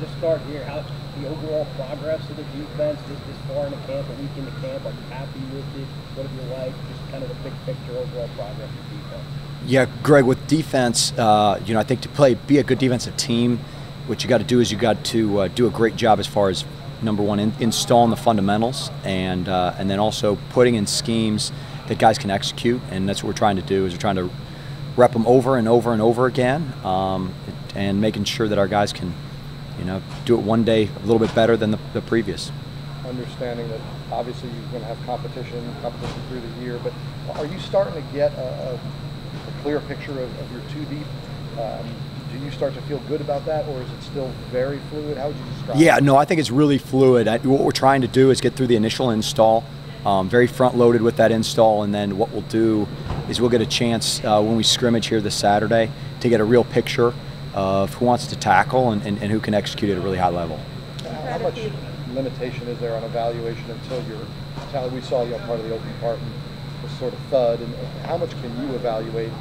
just start here. How the overall progress of the defense just this far in the camp, a week into camp? Are you happy with it? What have you liked? Just kind of the big picture overall progress of defense. Yeah, Greg. With defense, uh, you know, I think to play, be a good defensive team, what you got to do is you got to uh, do a great job as far as number one, in, installing the fundamentals, and uh, and then also putting in schemes that guys can execute, and that's what we're trying to do. Is we're trying to rep them over and over and over again, um, and making sure that our guys can, you know, do it one day a little bit better than the, the previous. Understanding that obviously you're going to have competition, competition through the year, but are you starting to get a, a, a clear picture of, of, your two deep? Um, do you start to feel good about that, or is it still very fluid? How would you describe? Yeah, it? no, I think it's really fluid. I, what we're trying to do is get through the initial install, um, very front loaded with that install, and then what we'll do is we'll get a chance uh, when we scrimmage here this Saturday to get a real picture of who wants to tackle and, and, and who can execute at a really high level. How much limitation is there on evaluation until you're? We saw you on part of the open part and was sort of thud, and how much can you evaluate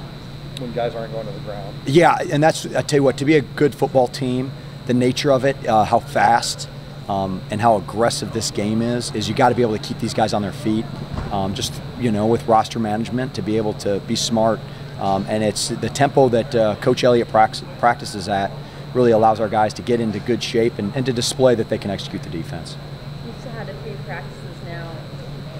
when guys aren't going to the ground? Yeah, and that's I tell you what, to be a good football team, the nature of it, uh, how fast. Um, and how aggressive this game is, is you got to be able to keep these guys on their feet. Um, just you know, with roster management, to be able to be smart, um, and it's the tempo that uh, Coach Elliott practices at really allows our guys to get into good shape and, and to display that they can execute the defense. You've had a few practices now.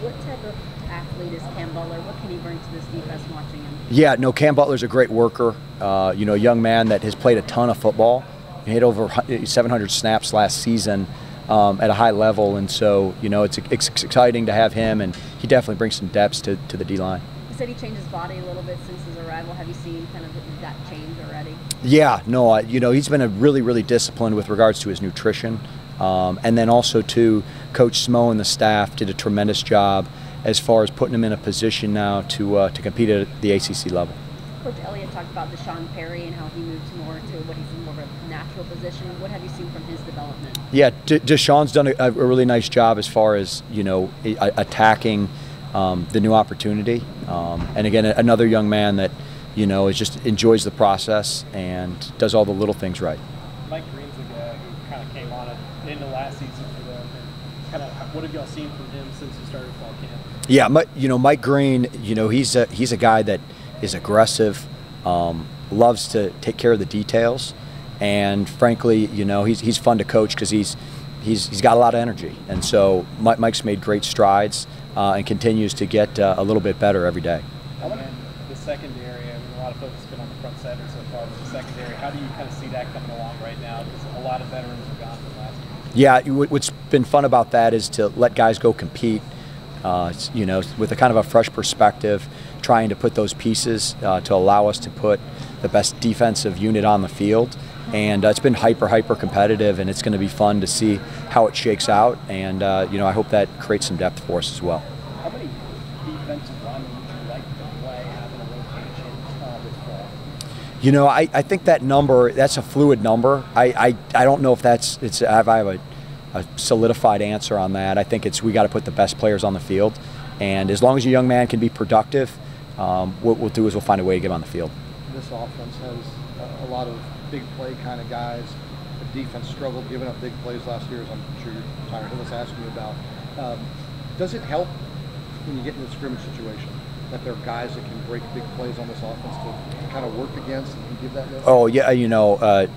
What type of athlete is Cam Butler? What can he bring to this defense watching him? Yeah, no, Cam Butler's a great worker. Uh, you know, a young man that has played a ton of football. He hit over 700 snaps last season. Um, at a high level, and so you know it's, it's exciting to have him, and he definitely brings some depth to, to the D line. He changed his body a little bit since his arrival. Have you seen kind of that change already? Yeah, no, I, you know he's been a really really disciplined with regards to his nutrition, um, and then also too, Coach Smo and the staff did a tremendous job as far as putting him in a position now to uh, to compete at the ACC level. Coach Elliott talked about D'Sean Perry and how he moved more to what he's in more of a natural position. What have you seen from his development? Yeah, D- D'Sean's done a, a, really nice job as far as you know attacking um, the new opportunity. Um, and again, another young man that you know is just enjoys the process and does all the little things right. Mike Green's a guy who kind of came on it in the last season for them. kind of, what have y'all seen from him since he started fall camp? Yeah, you know Mike Green. You know he's a he's a guy that is aggressive, um, loves to take care of the details, and frankly, you know, he's, he's fun to coach because he's, he's, he's got a lot of energy. And so Mike's made great strides uh, and continues to get uh, a little bit better every day. And the secondary, I mean, a lot of focus has been on the front seven so far, but the secondary, how do you kind of see that coming along right now? Because a lot of veterans are gone from last year. Yeah, what's been fun about that is to let guys go compete. Uh, you know, with a kind of a fresh perspective, trying to put those pieces uh, to allow us to put the best defensive unit on the field. And uh, it's been hyper, hyper competitive, and it's going to be fun to see how it shakes out. And, uh, you know, I hope that creates some depth for us as well. How many defensive linemen would you like to play having a rotation uh, this fall? You know, I, I think that number, that's a fluid number. I, I, I don't know if that's, it's, I have a, a solidified answer on that. I think it's, we got to put the best players on the field. And as long as a young man can be productive, um, what we'll do is we'll find a way to get him on the field. This offense has a lot of big play kind of guys. The defense struggled giving up big plays last year, as I'm sure you're tired of us asking you about. Um, does it help when you get in a scrimmage situation that there are guys that can break big plays on this offense to, to kind of work against and give that? Oh yeah, you know. Uh,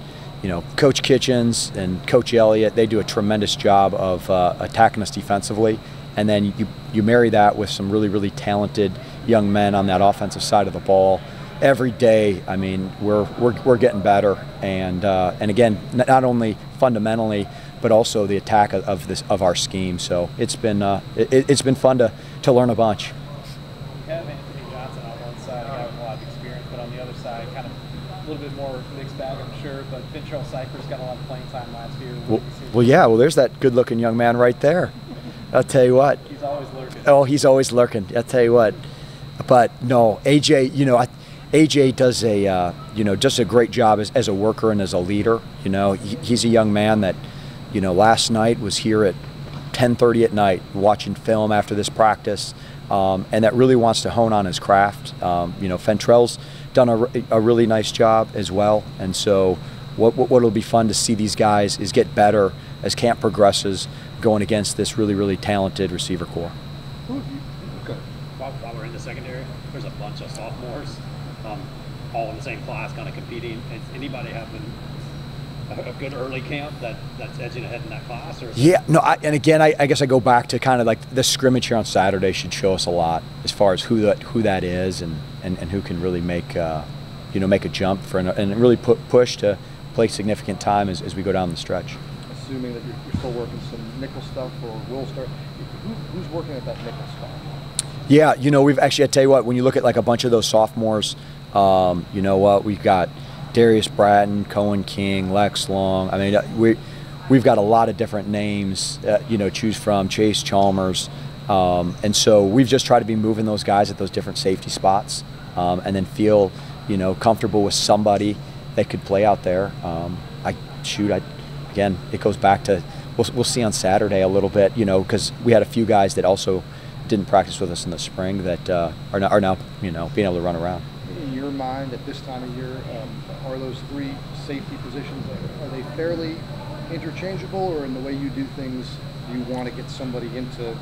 you know, Coach Kitchings and Coach Elliott, they do a tremendous job of uh, attacking us defensively. And then you, you marry that with some really, really talented young men on that offensive side of the ball every day, I mean, we're, we're, we're getting better. And, uh, and again, not only fundamentally, but also the attack of, of this of our scheme. So it's been uh, it, has been fun to, to learn a bunch. Anthony Johnson on one side, a guy with a lot of experience, but on the other side, kind of a little bit more mixed bag, I'm sure. But Cypress got a lot of playing time last year. Well, well, yeah. Well, there's that good-looking young man right there. I'll tell you what. He's always lurking. Oh, he's always lurking. I'll tell you what. But no, AJ. You know, I, AJ does a uh, you know does a great job as, as a worker and as a leader. You know, he, he's a young man that you know last night was here at 10:30 at night watching film after this practice, um, and that really wants to hone on his craft. Um, you know, Fentrell's done a, a really nice job as well, and so what what what'll be fun to see these guys is get better as camp progresses, going against this really really talented receiver corps. While, while we're in the secondary, there's a bunch of sophomores, um, all in the same class, kind of competing. Is anybody having a, a good early camp that, that's edging ahead in that class? Or is it- Yeah, no, I, and again, I, I guess I go back to kind of like the scrimmage here on Saturday should show us a lot as far as who that who that is and, and, and who can really make uh, you know make a jump for an, and really put push to play significant time as, as we go down the stretch. Assuming that you're, you're still working some nickel stuff or will start. Who, who's working at that nickel spot? Yeah, you know, we've actually, I tell you what, when you look at like a bunch of those sophomores, um, you know what, we've got Darius Bratton, Coen King, Lex Long. I mean, uh, we, we've got a lot of different names, uh, you know, choose from, Chase Chalmers. Um, and so we've just tried to be moving those guys at those different safety spots um, and then feel, you know, comfortable with somebody that could play out there. Um, I shoot, I, again, it goes back to, we'll, we'll see on Saturday a little bit, you know, because we had a few guys that also didn't practice with us in the spring that uh, are, now, are now, you know, being able to run around. In your mind, at this time of year, um, are those three safety positions are they fairly interchangeable, or in the way you do things, do you want to get somebody into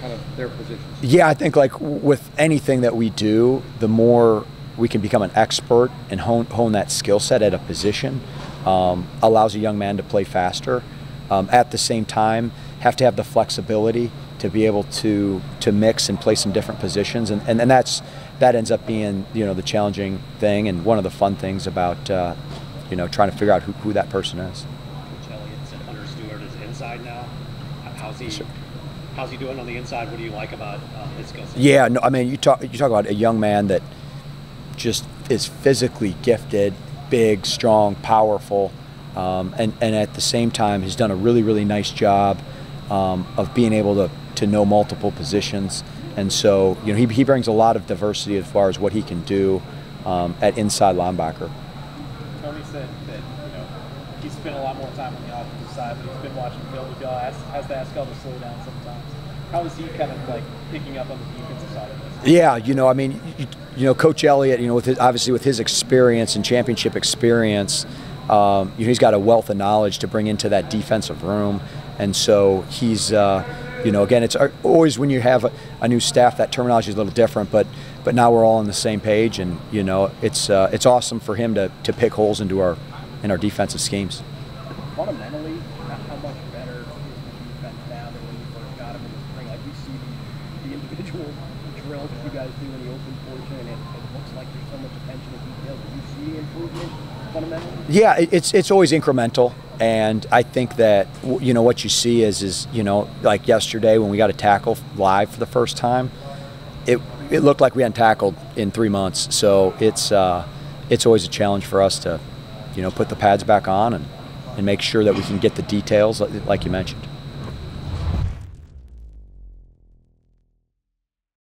kind of their positions? Yeah, I think like with anything that we do, the more we can become an expert and hone, hone that skill set at a position, um, allows a young man to play faster. Um, at the same time, have to have the flexibility to be able to to mix and play some different positions, and, and, and that's that ends up being you know the challenging thing and one of the fun things about uh, you know trying to figure out who, who that person is. Coach Elliott said Hunter Stewart is inside now. How's he? Sure. How's he doing on the inside? What do you like about um, his skill set? Yeah, no, I mean, you talk you talk about a young man that just is physically gifted, big, strong, powerful, um, and and at the same time has done a really really nice job um, of being able to to know multiple positions. And so, you know, he, he brings a lot of diversity as far as what he can do um, at inside linebacker. Tony said that you know he spent a lot more time on the offensive side, but he's been watching film with y'all. Has, has to ask y'all to slow down sometimes. How is he kind of like picking up on the defensive side of this? Yeah, you know, I mean, you, you know, Coach Elliott, you know, with his, obviously with his experience and championship experience, um, you know, he's got a wealth of knowledge to bring into that defensive room, and so he's, uh, you know, again, it's always when you have a, a new staff, that terminology is a little different, but but now we're all on the same page, and you know, it's uh, it's awesome for him to, to pick holes into our in our defensive schemes. fundamentally, how, much better is the defense now than when you first got him in the spring? Like we see the, the individual that you guys do in the open portion, and it, it looks like there's so much attention to detail. Do you see improvement fundamentally? Yeah, it's it's always incremental, and I think that you know what you see is is you know like yesterday when we got a tackle live for the first time, it it looked like we hadn't tackled in three months. So it's uh, it's always a challenge for us to you know put the pads back on and and make sure that we can get the details like you mentioned.